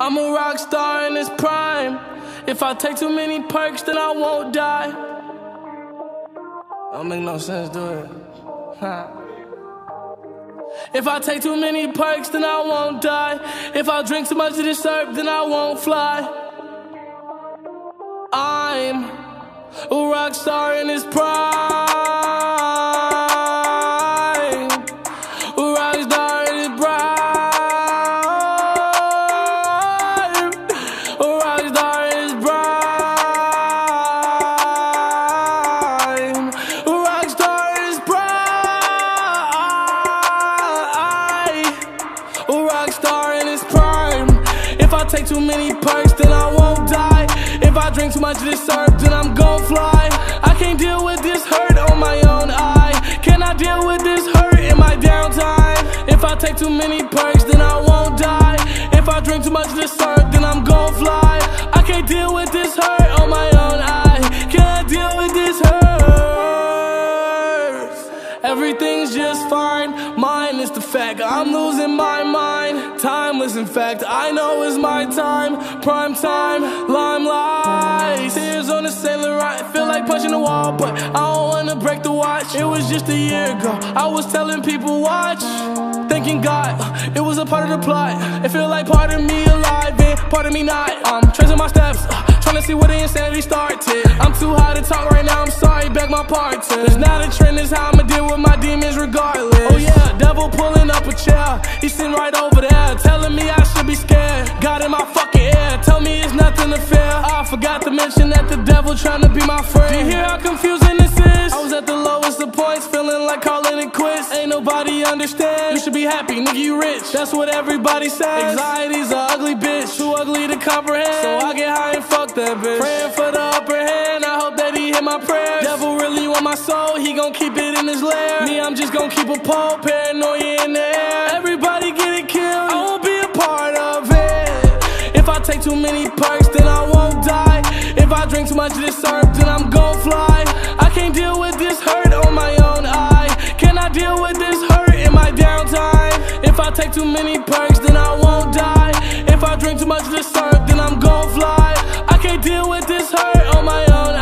I'm a rock star in this prime. If I take too many perks, then I won't die. Don't make no sense, do it. If I take too many perks, then I won't die. If I drink too much of this herb, then I won't fly. I'm a rock star in this prime. Take too many perks, then I won't die. If I drink too much of this syrup, then I'm gon' fly. I can't deal with this hurt on my own eye. Can I deal with this hurt in my downtime? If I take too many perks, then I won't die. If I drink too much of this syrup, then I'm gon' fly. I can't deal with this hurt on my own eye. Can I deal with this hurt? Everything's just fine. Mine is the fact I'm losing my mind timeless. In fact, I know it's my time. Prime time, limelight. Tears on the sailor, I feel like punching the wall, but I don't wanna break the watch. It was just a year ago. I was telling people, watch. Thanking God, it was a part of the plot. It feel like part of me alive and part of me not. I'm tracing my steps, trying to see where the insanity started. I'm too high to talk right now, I'm sorry, my. It's not a trend, it's how I'ma deal with my demons regardless. Oh yeah, devil pulling up a chair, he's sitting right over there telling me I should be scared. God in my fucking ear, tell me it's nothing to fear. I forgot to mention that the devil trying to be my friend. Do you hear how confusing this is? I was at the lowest of points, feeling like calling it quits. Ain't nobody understand. You should be happy, nigga, you rich. That's what everybody says. Anxiety's a ugly bitch, too ugly to comprehend. So I get high and fuck that bitch. Praying for the upper hand, I hope that he hear my prayers. Devil my soul, he gon' keep it in his lair. Me, I'm just gon' keep a pole, paranoia in the air. Everybody get it killed, I won't be a part of it. If I take too many perks, then I won't die. If I drink too much of this syrup, then I'm gon' fly. I can't deal with this hurt on my own eye. Can I deal with this hurt in my downtime? If I take too many perks, then I won't die. If I drink too much of this syrup, then I'm gon' fly. I can't deal with this hurt on my own